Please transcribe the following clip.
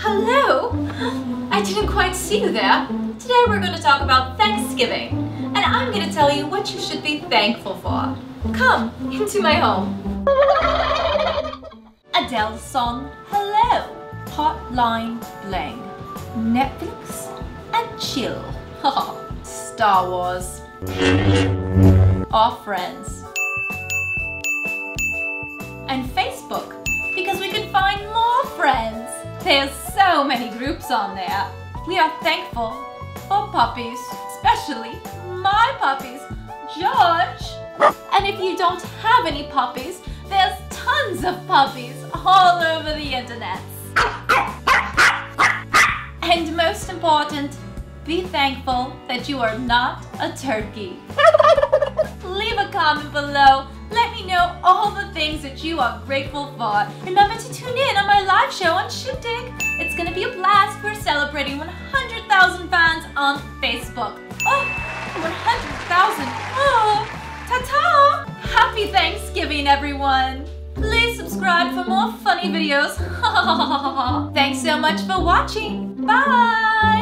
Hello? I didn't quite see you there. Today we're going to talk about Thanksgiving, and I'm going to tell you what you should be thankful for. Come into my home. Adele's song Hello, Hotline Bling, Netflix and chill. Star Wars. Our friends. And Facebook, because we can find more friends. There's so many groups on there. We are thankful for puppies, especially my puppies, George. And if you don't have any puppies, there's tons of puppies all over the internet. And most important, be thankful that you are not a turkey. Leave a comment below. Let me know all the things that you are grateful for. Remember to tune in on my live show on Shindig. It's gonna be a blast. We're celebrating 100,000 fans on Facebook. Oh, 100,000. Oh, ta-ta. Happy Thanksgiving, everyone. Please subscribe for more funny videos. Thanks so much for watching. Bye.